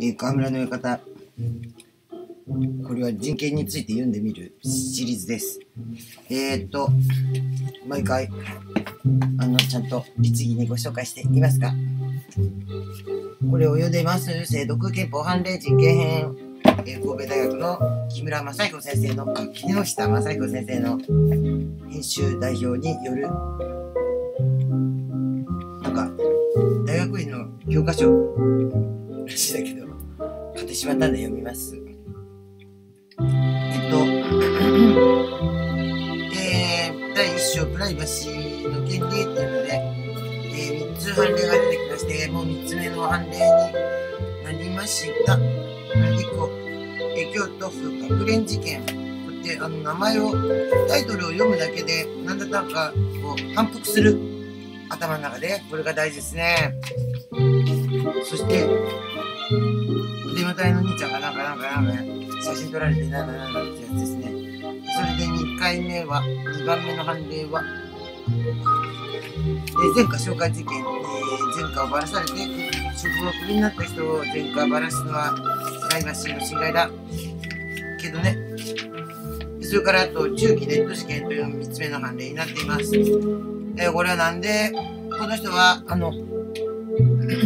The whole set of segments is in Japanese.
えー、河村の方。これは人権について読んでみるシリーズです。えー、っと、毎回、あの、ちゃんと律儀にご紹介していますが、これを読んでいます。聖読憲法判例人権編、えー、神戸大学の木村正彦先生の、木下正彦先生の編集代表による、教科書らしいだけど、買ってしまったんで読みます。えっと、えー、第1章プライバシーの権利っていうので、えー、3つ判例が出てきまして、もう3つ目の判例になりました。1個、え京都府学連事件。こうやってあの名前を、タイトルを読むだけで、なんだったかこう反復する頭の中で、これが大事ですね。そして、出迎えの兄ちゃんがなんかなんかなんか、写真撮られてなんだなんだってやつですね。それで2回目は、2番目の判例は、え前科紹介事件、え、前科をばらされて、職場をクビになった人を前科ばらすのは、プライバシーの侵害だ。けどね、それからあと、中期ネット事件という3つ目の判例になっています。え、これはなんで、この人は、あの、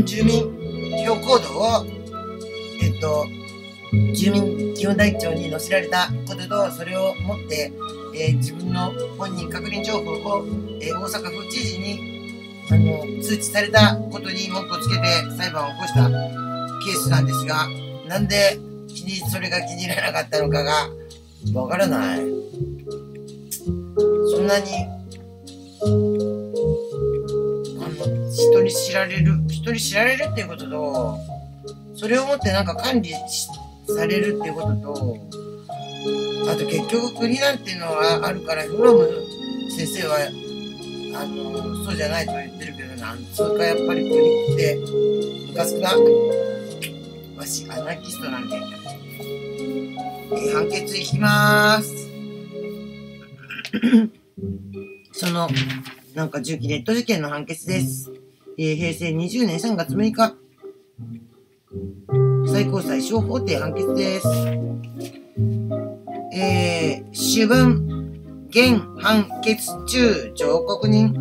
住民票コードをえっと、住民基本台帳に載せられたことと、それを持って、えー、自分の本人確認情報を、えー、大阪府知事にあの通知されたことに文句をつけて裁判を起こしたケースなんですが、なんで気にそれが気に入らなかったのかがわからない。そんなに、あの、人に知られる、人に知られるっていうことと、それをもってなんか管理されるっていうことと、あと結局国なんていうのはあるから、フロム先生は、あの、そうじゃないと言ってるけど、なんつうかやっぱり国ってムカつくな。わし、アナキストなんで。えー、判決いきまーす。その、なんか重機ネット事件の判決です。えー、平成20年3月6日。最高裁小法廷判決です。えー、主文、現判決中上告人、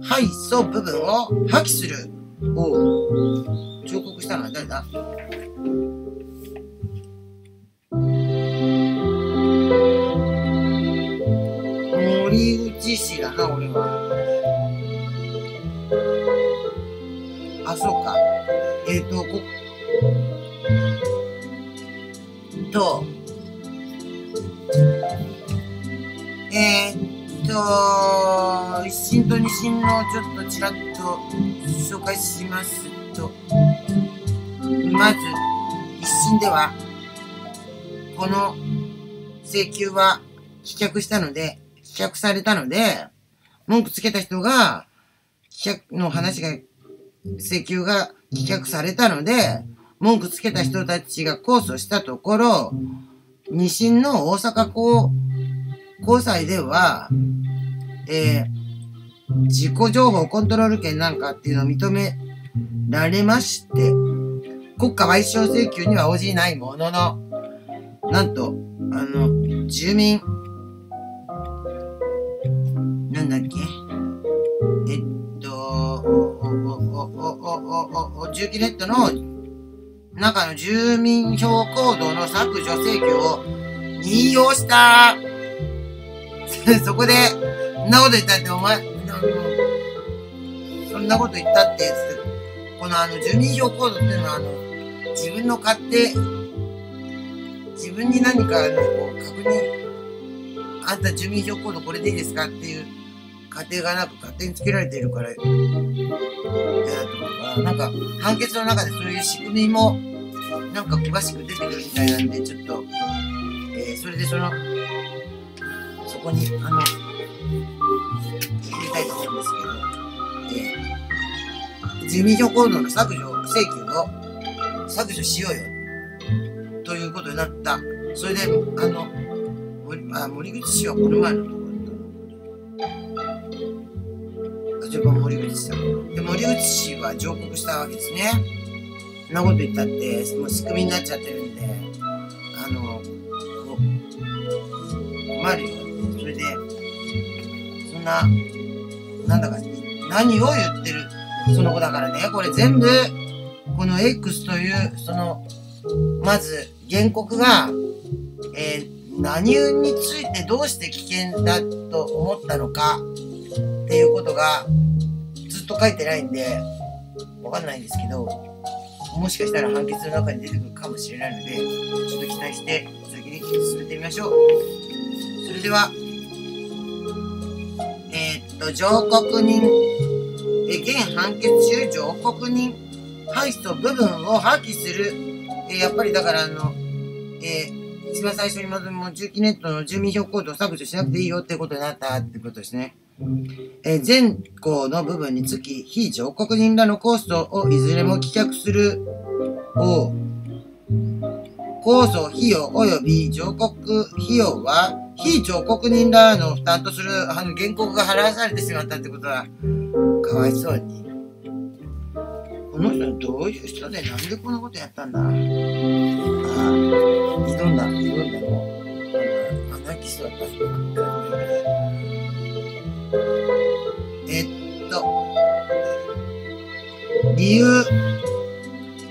敗訴部分を破棄する。を上告したのは誰だ？森内氏だな、俺は。そうか。えっ、ー、と、こ、と、えー、っと、一審と二審のちょっとちらっと紹介しますと、まず、一審では、この請求は棄却したので、棄却されたので、文句つけた人が、棄却の話が、請求が棄却されたので、文句つけた人たちが控訴したところ、二審の大阪高高裁では、えー、自己情報コントロール権なんかっていうのを認められまして、国家賠償請求には応じないものの、なんと、あの、住民、なんだっけ？えっと、お、お、お、お、お、重機ネットの中の住民票コードの削除請求を引用したそこで、そんなこと言ったって、お前、そんなこと言ったって、このあの、住民票コードっていうのは、あの、自分の勝手、自分に何か、あの、こう、確認、あんた住民票コードこれでいいですかっていう過程がなく勝手につけられているから、嫌だと思うから、なんか、判決の中でそういう仕組みも、なんか詳しく出てくるみたいなんで、ちょっと、えー、それでその、そこに、あの、入れたいと思うんですけど、えー、住民票コードの削除請求を削除しようよ、ということになった。それで、あの、森あ森口氏はこの前のところだったあ、じゃあ森口さん。で、森口氏は上告したわけですね。そんなこと言ったって、もう仕組みになっちゃってるんで、あの、困るよ。それで、そんな、なんだか、何を言ってる、その子だからね、これ全部、この X という、その、まず、原告が、えー、何についてどうして危険だと思ったのかっていうことがと書いてないんで、わかんないんですけど、もしかしたら判決の中に出てくるかもしれないので、ちょっと期待して先に進めてみましょう。それでは、えー、っと、上告人、え現判決中上告人、敗訴部分を破棄する、えやっぱりだからあの、えー、一番最初にまずも住基ネットの住民票コードを削除しなくていいよってことになったってことですね。えー、全項の部分につき、非上告人らのコストをいずれも棄却するを、控訴費用及び上告費用は、非上告人らの負担とするあの原告が払わされてしまったってことは、かわいそうに。この人どういう人でなんでこんなことやったんだああ、挑んだ、挑んだの。アナキストだった理由、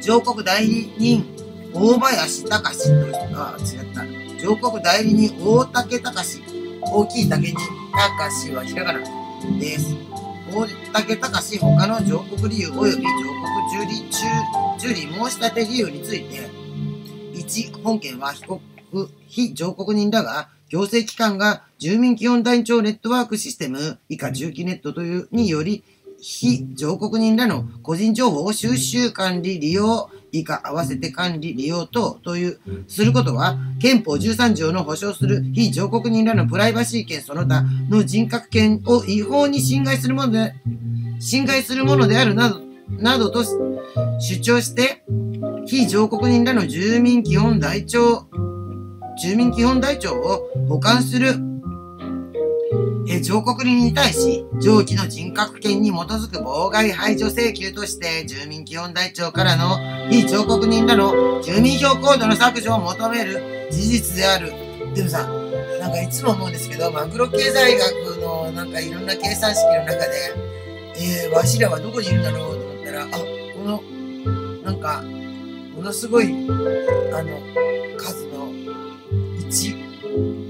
上告代理人、大林隆という人が、違った。上告代理人、大竹隆大きい竹に、隆はひらがなです。大竹隆他の上告理由及び上告受理中、受理申し立て理由について、1、本件は被告、非上告人らが、行政機関が住民基本台帳ネットワークシステム以下重機ネットというにより、非上告人らの個人情報を収集管理利用以下合わせて管理利用等という、することは、憲法13条の保障する非上告人らのプライバシー権その他の人格権を違法に侵害するもので、侵害するものであるなど、などと主張して、非上告人らの住民基本台帳、住民基本台帳を保管するえ上告人に対し、上記の人格権に基づく妨害排除請求として、住民基本台帳からの非上告人らの住民票コードの削除を求める事実である。でもさ、なんかいつも思うんですけど、マクロ経済学のなんかいろんな計算式の中で、えー、わしらはどこにいるんだろうと思ったら、あ、この、なんか、ものすごい、あの、数の1、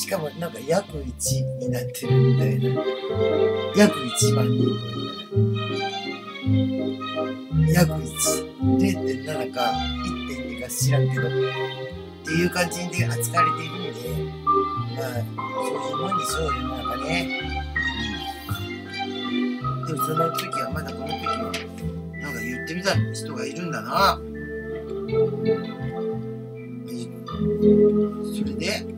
しかもなんか約1になってるみたいな。約1万人約1。0.7か1.2か知らんけど。っていう感じで扱われているんで、まあ、そういうもんでしょう、世の中ね。でもその時は、まだこの時は、なんか言ってみた人がいるんだな。それで、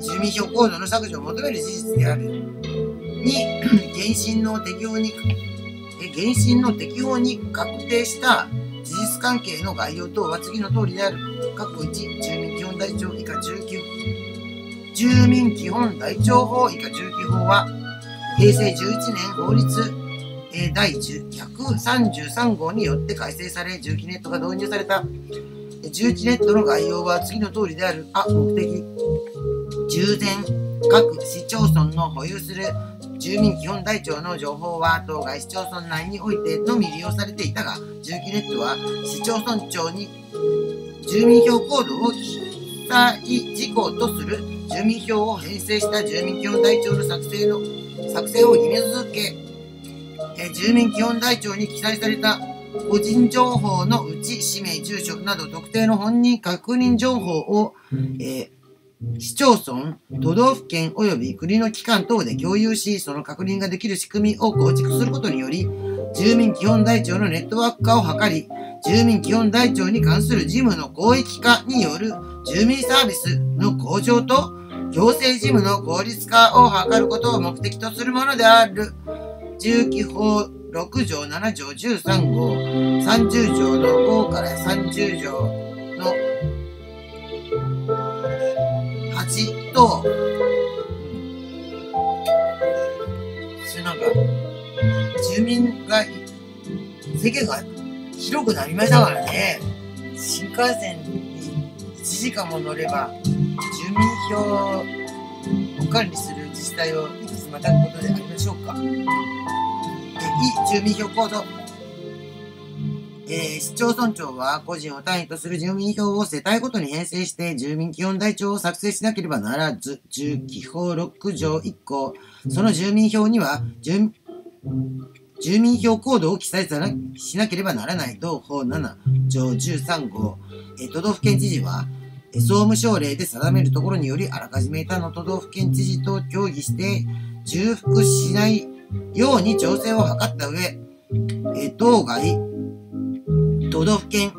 住民票コードの削除を求める事実である。に、原審の適用に、原審の適用に確定した事実関係の概要等は次の通りである。括弧1、住民基本台帳以下19、住民基本台帳法以下19法は、平成11年法律第133号によって改正され、重機ネットが導入された。重機ネットの概要は次の通りである。あ、目的。従前各市町村の保有する住民基本台帳の情報は当該市町村内においてのみ利用されていたが、重機ネットは市町村長に住民票コードを記載事項とする住民票を編成した住民基本台帳の作成の作成を義務付け、え住民基本台帳に記載された個人情報のうち氏名、住所など特定の本人確認情報を、えー市町村、都道府県及び国の機関等で共有し、その確認ができる仕組みを構築することにより、住民基本台帳のネットワーク化を図り、住民基本台帳に関する事務の広域化による住民サービスの向上と、行政事務の効率化を図ることを目的とするものである。住基法6条7条13号30条の5から30条と、うん、それなんか、住民が、世間が広くなりましたからね。新幹線に1時間も乗れば、住民票を管理する自治体をいくつまたぐことでありましょうか。え、い住民票コード。えー市町村長は個人を単位とする住民票を世帯ごとに編成して住民基本台帳を作成しなければならず、住基法6条1項、その住民票には住住民票コードを記載さなしなければならない同法7条13号、えー都道府県知事は、総務省令で定めるところによりあらかじめ他の都道府県知事と協議して重複しないように調整を図った上、えー当該都道府県、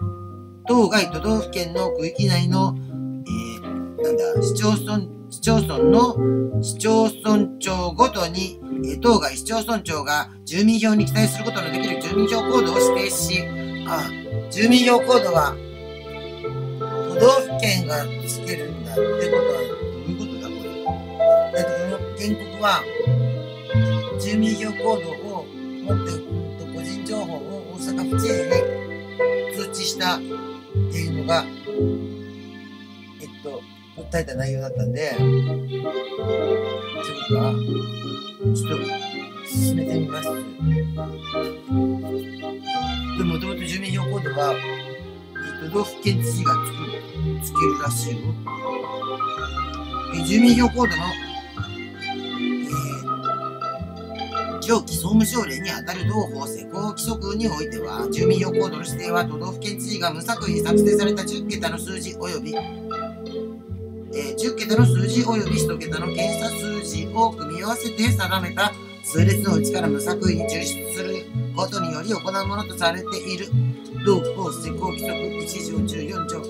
当該都道府県の区域内の、えーなんだ、市町村、市町村の市町村長ごとに、えー当該市町村長が住民票に記載することのできる住民票コードを指定し、あ、住民票コードは都道府県がつけるんだってことは、どういうことだこれ。だって原告は、住民票コードを持って、個人情報を大阪府知事にしたっていうのが、えっと、訴えた内容だったんで、ということは、ちょっと進めてみます。でもともと住民票コードは、えっと、都道府県知事がつくつけるらしいよ。え住民票コードの、上記総務省令にあたる同法施行規則においては、住民票コードの指定は都道府県知事が無作為に作成された10桁の数字及び、えー10桁の数字及び1桁の検査数字を組み合わせて定めた数列のうちから無作為に抽出することにより行うものとされている。同法施行規則1条14条。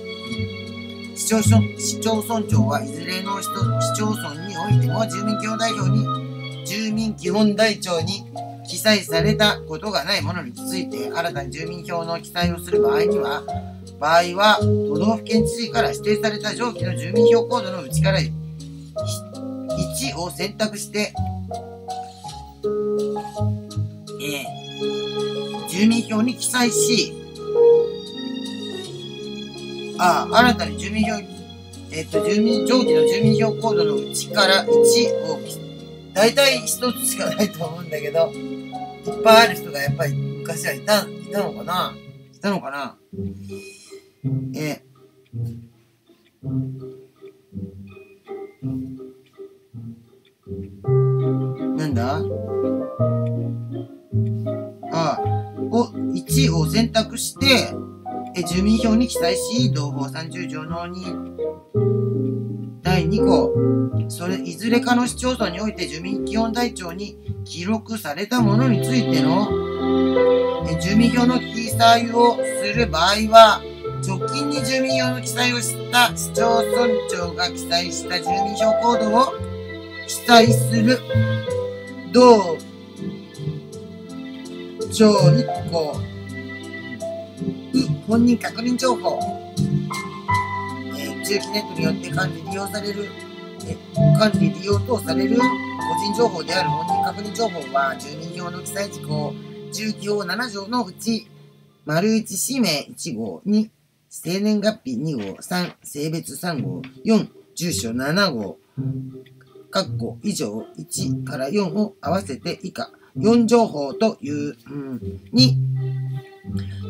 市町村市町村長はいずれの市町村においても住民基本代表に住民基本台帳に記載されたことがないものについて新たに住民票の記載をする場合には場合は都道府県知事から指定された上記の住民票コードのうちから1を選択して、えー住民票に記載し、あ、新たに住民票、えっと、住民、上記の住民票コードのうちから1を記載、大体一つしかないと思うんだけど、いっぱいある人がやっぱり昔はいた、いたのかな？いたのかな？えなんだ？あを、1を選択して、え住民票に記載し、同法30条の2、第2項、それ、いずれかの市町村において住民基本台帳に記録されたものについての、住民票の記載をする場合は、直近に住民票の記載をした市町村長が記載した住民票コードを。記載する同条1項。本人確認情報、えー、中期ネットによって管理利用される、管理利用等される個人情報である本人確認情報は住民票の記載事項中期法7条のうち丸1氏名1号2生年月日2号3性別3号4住所7号括弧以上1から4を合わせて以下4情報という、うん、に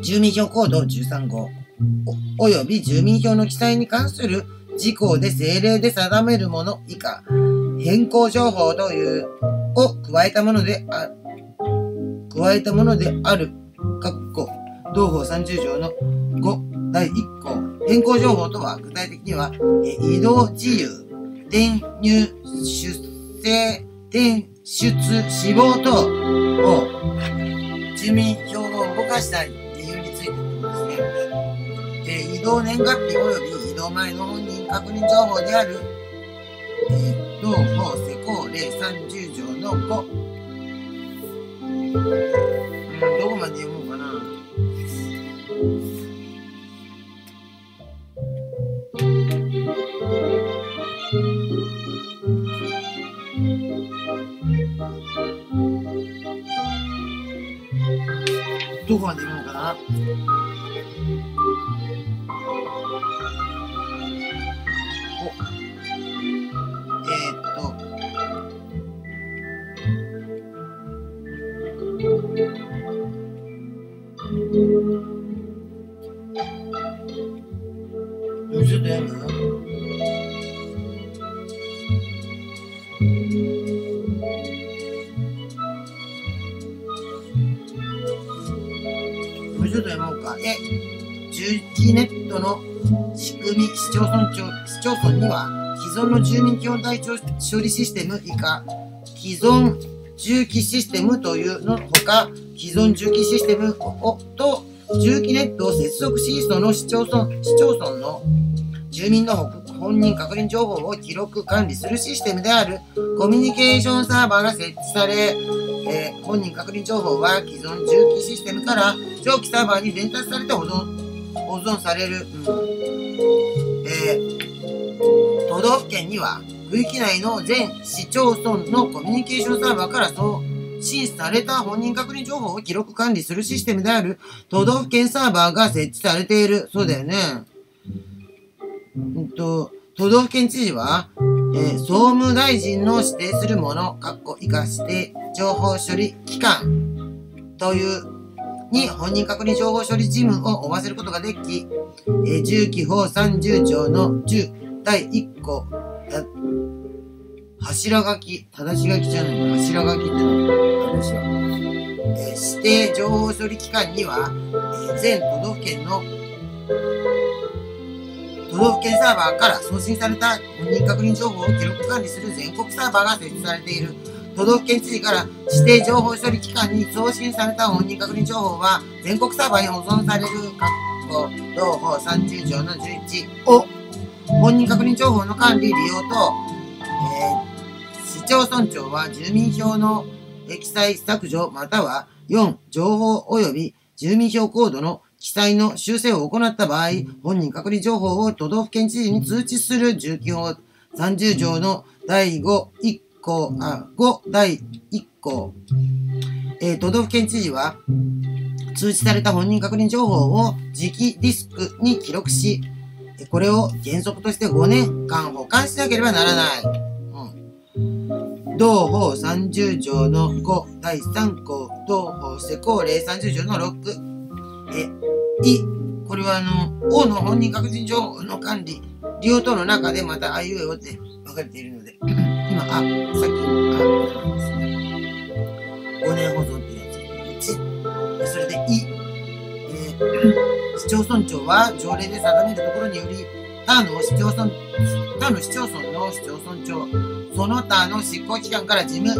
住民票コード13号。および住民票の記載に関する事項で政令で定めるもの以下。変更情報というを加えたものであ加えたものである。括弧。同法30条の5第1項。変更情報とは具体的には移動自由。転入出生転出死亡等を住民票を動かしたい動年月日及び移動前の本人確認情報である、えー同法施行令30条の5。うん、どこまで読もうかな。どこまで読もうかな。の住民基本台帳処理システム以下、既存重機システムというのほか、既存重機システムをと重機ネットを接続し、その市町村、市町村の住民の本人確認情報を記録管理するシステムであるコミュニケーションサーバーが設置され、えー本人確認情報は既存重機システムから長期サーバーに伝達されて保存保存される、うんえー都道府県には区域内の全市町村のコミュニケーションサーバーから送信された本人確認情報を記録管理するシステムである都道府県サーバーが設置されている。そうだよね。うんと、都道府県知事は、えー総務大臣の指定するもの、括弧以下指定情報処理機関というに本人確認情報処理事務を負わせることができ、えー重機法30条の10第1項、や柱書き、正し書きじゃない、柱書きってのがあるしょ。えー指定情報処理機関には、えー全都道府県の都道府県サーバーから送信された本人確認情報を記録管理する全国サーバーが設置されている。都道府県知事から指定情報処理機関に送信された本人確認情報は全国サーバーに保存される。括弧同法30条の11を本人確認情報の管理、利用と、えー市町村長は住民票の記載削除または4情報及び住民票コードの記載の修正を行った場合、本人確認情報を都道府県知事に通知する重機法30条の第5、1項、あ、5、第1項、えー都道府県知事は、通知された本人確認情報を磁気ディスクに記録し、えこれを原則として5年間保管しなければならない。うん、同法30条の5第3項、同法施行令30条の6、え、い、これはあの、王の本人確認情報の管理、利用等の中でまたあいうえおって分かれているので、今、あ、さっき、あ、ですね。5年保存っていうやつ。1、それで、い、えー町村長は条例で定めるところにより、他の市町村、他の市町村の市町村長、その他の執行機関から事務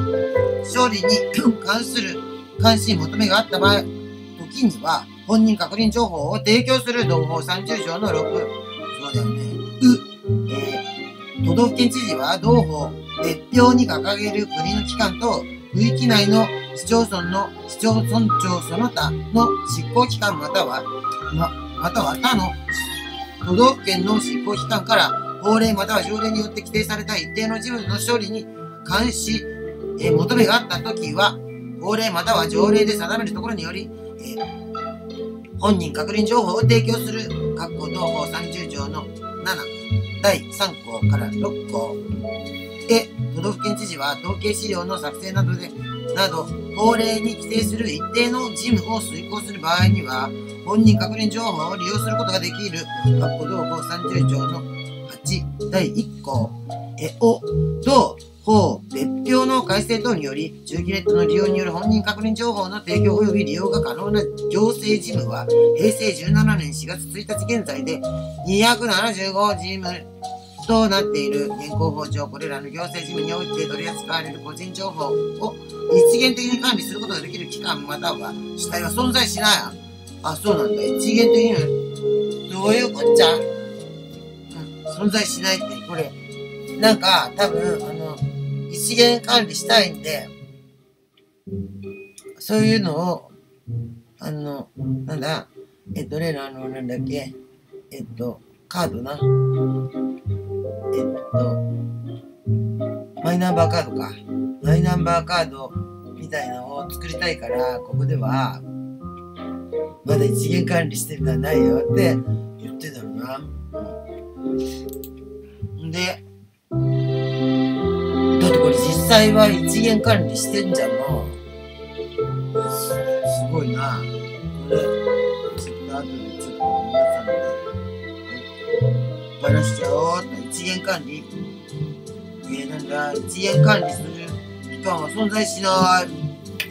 処理に 関する関心求めがあった場合、時には本人確認情報を提供する同法30条の6。そうだよね。う、えー都道府県知事は同法別表に掲げる国の機関と区域内の市町村の市町村長その他の執行機関または、ま、または他の都道府県の執行機関から法令または条例によって規定された一定の事務の処理に監視、えー求めがあったときは、法令または条例で定めるところにより、えー本人確認情報を提供する、括弧同法30条の7、第3項から6項。で、都道府県知事は統計資料の作成などで、など、法令に規定する一定の事務を遂行する場合には、本人確認情報を利用することができる、括弧同法30条の8、第1項えを、同法別表の改正等により、重機ネットの利用による本人確認情報の提供及び利用が可能な行政事務は、平成17年4月1日現在で275事務となっている現行法上、これらの行政事務において取り扱われる個人情報を一元的に管理することができる機関または主体は存在しない。あ、そうなんだ。一元的に、どういうこっちゃ、うん、存在しないって、これ、なんか、多分、あの、一元管理したいんで、そういうのを、あの、なんだ、えっと、例のあの、なんだっけ、えっと、カードな？えっと、マイナンバーカードか。マイナンバーカードみたいなのを作りたいから、ここでは、まだ一元管理してるからないよって言ってたのな。んで、だってこれ実際は一元管理してんじゃんもう。すすごいな。これ、ちょっと後でちょっと皆さんで、バラしちゃおうと一元管理。えー、なんだ、一元管理する機関は存在しない。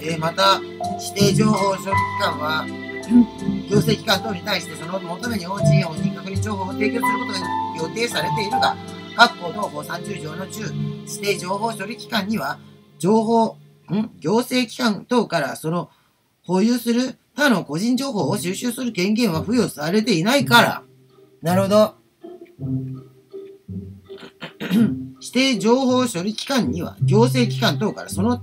えー、また、指定情報処理機関は、行政機関等に対してその求めに応じ本人確認情報を提供することが予定されているが、各項同法30条の10、指定情報処理機関には、情報、ん行政機関等からその保有する他の個人情報を収集する権限は付与されていないから。なるほど。指定情報処理機関には行政機関等からその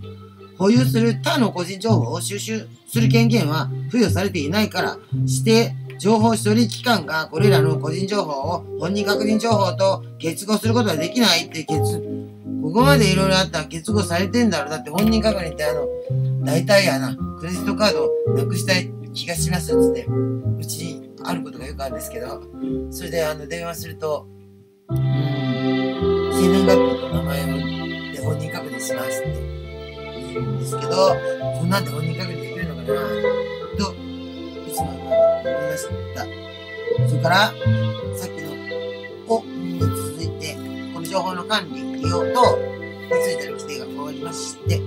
保有する他の個人情報を収集する権限は付与されていないから、指定情報処理機関がこれらの個人情報を本人確認情報と結合することはできないって結、ここまでいろいろあったら結合されてんだろ。だって本人確認ってあの、大体やな、クレジットカードなくしたい気がしますっつって、うちにあることがよくあるんですけど、それであの、電話すると、うん、生年月日と名前をで本人確認しますって言うんですけど、こんなんで本人確認できるのかなと、いつも思いました。それから、さっきの、おに続いて、この情報の管理、利用と、についての規定が変わりまして、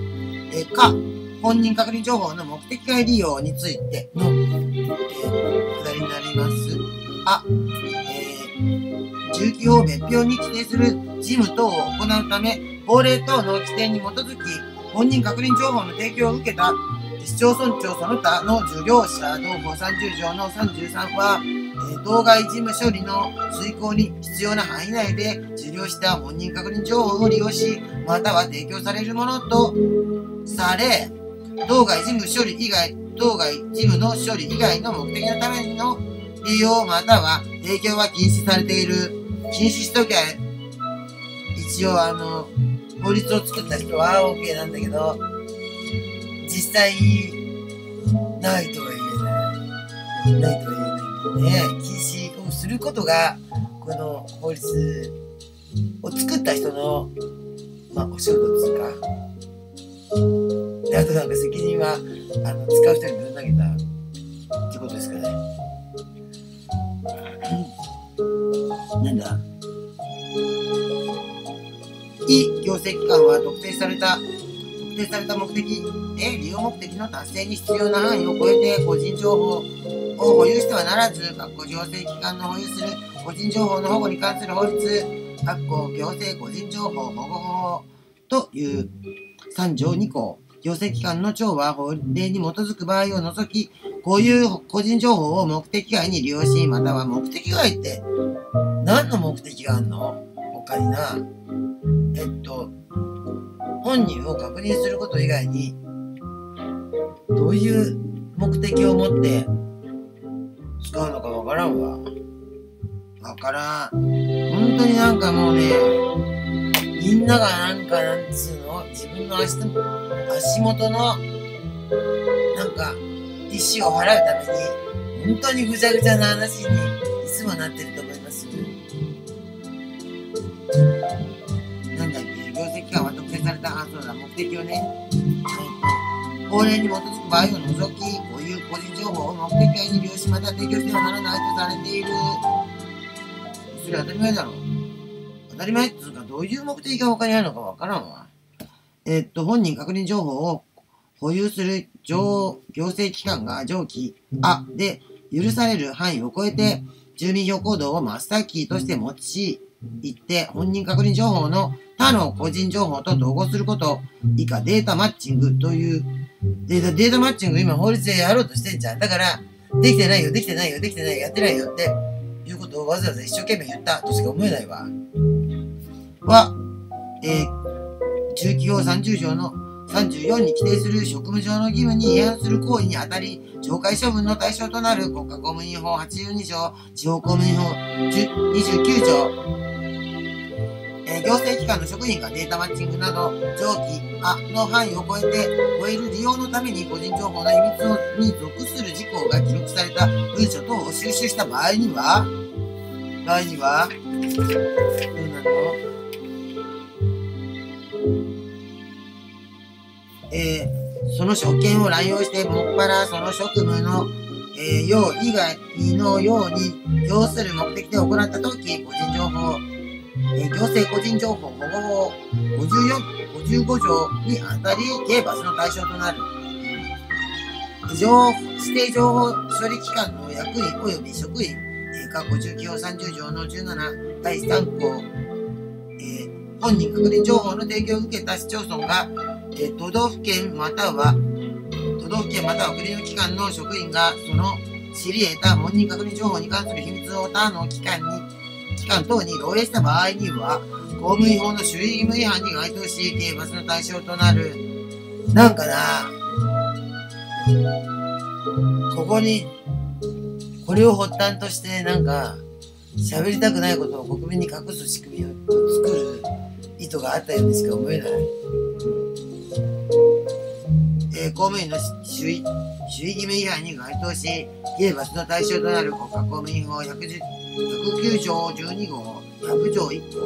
え、か、本人確認情報の目的外利用についての、えー、くだりになります。あ、住基法別表に規定する事務等を行うため、法令等の規定に基づき、本人確認情報の提供を受けた市町村長その他の受領者同法30条の33は、え、当該事務処理の遂行に必要な範囲内で受領した本人確認情報を利用し、または提供されるものとされ、当該事務処理以外、当該事務の処理以外の目的のための利用または提供は禁止されている。禁止しときゃ、一応あの、法律を作った人は OK なんだけど、実際、ないとは言えない。ないとは言えないんでね、禁止をすることが、この法律を作った人の、まあ、お仕事ですか。で、あとなんか責任は、あの、使う人にぶん投げたってことですかね。なんだ？い行政機関は特定された、特定された目的、え利用目的の達成に必要な範囲を超えて個人情報を保有してはならず、各個行政機関の保有する個人情報の保護に関する法律、各個行政個人情報保護法という3条2項、行政機関の長は法令に基づく場合を除き、こういう個人情報を目的外に利用し、または目的外って何の目的があるの？他にな。えっと、本人を確認すること以外に、どういう目的を持って使うのかわからんわ。わからん。本当になんかもうね、みんながなんかなんつうの？自分の足足元のなんか石を払うために本当にぐちゃぐちゃな話にいつもなってると思います。なんだっけ業績が特定された、あ、そうだ、目的をね、えっと、法令に基づく場合を除き、こういう個人情報を目的外に利用し、また提供してはならないとされている。それ当たり前だろう。当たり前っていうか、どういう目的が他にあるのかわからんわ。えっと、本人確認情報を保有する行政機関が上記、あ、で、許される範囲を超えて、住民票行動をマスターキーとして持ち、行って本人確認情報の他の個人情報と統合すること、以下データマッチングという、データ、データマッチング今法律でやろうとしてんじゃん。だから、できてないよ、できてないよ、できてないよ、やってないよっていうことをわざわざ一生懸命言ったとしか思えないわ。は、えー、中期法30条の34に規定する職務上の義務に違反する行為にあたり、懲戒処分の対象となる国家公務員法82条、地方公務員法29条、え、行政機関の職員がデータマッチングなど上記あの範囲を超えて超える利用のために個人情報の秘密に属する事項が記録された文書等を収集した場合には場合にはどうなの？えー、その職権を乱用してもっぱらその職務のえー、用以外のように要する目的で行ったとき、個人情報、えー、行政個人情報保護法54 55条にあたり、刑罰の対象となる。情指定情報処理機関の役員及び職員、えー、過去19法30条の17第3項、えー、本人確認情報の提供を受けた市町村が、え、都道府県または都道府県または国の機関の職員がその知り得た本人確認情報に関する秘密を他の機関に機関等に漏洩した場合には公務員法の守秘義務違反に該当し刑罰の対象となるなんかなここにこれを発端としてなんか喋りたくないことを国民に隠す仕組みを作る意図があったようにしか思えない。公務員の守秘守秘義務違反に該当し、刑罰の対象となる国家公務員法109条12号、100条1項、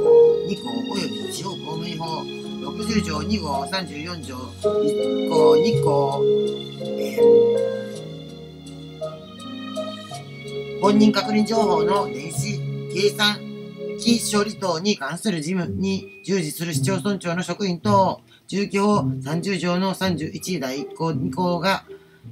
2項及び地方公務員法60条2号、34条1項、2項、えー、本人確認情報の電子計算機処理等に関する事務に従事する市町村長の職員等、宗教30条の31第1項2項が、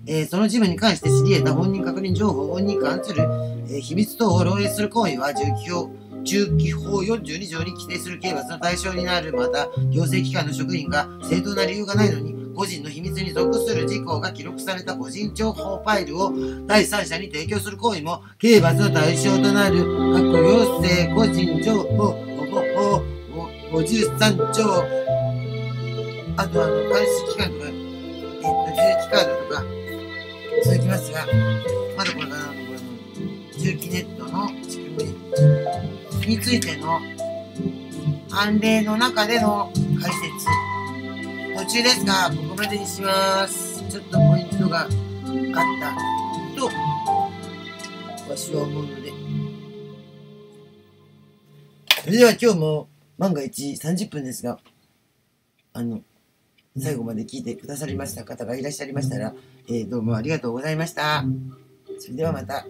えー、その事務に関して知り得た本人確認情報に関する、えー、秘密等を漏洩する行為は住基法中期法42条に規定する刑罰の対象になる。また、行政機関の職員が正当な理由がないのに、個人の秘密に属する事項が記録された個人情報ファイルを第三者に提供する行為も刑罰の対象となる。各行政個人情報53条あとあの、監視期間とか、えっと、重機カードとか、続きますが、まだこれからの、これの、重機ネットの仕組みについての、判例の中での解説。途中ですが、ここまでにします。ちょっとポイントがあったと、わしは思うので。それでは今日も万が一30分ですが、あの、最後まで聞いてくださりました方がいらっしゃいましたら、えー、どうもありがとうございました。それではまた。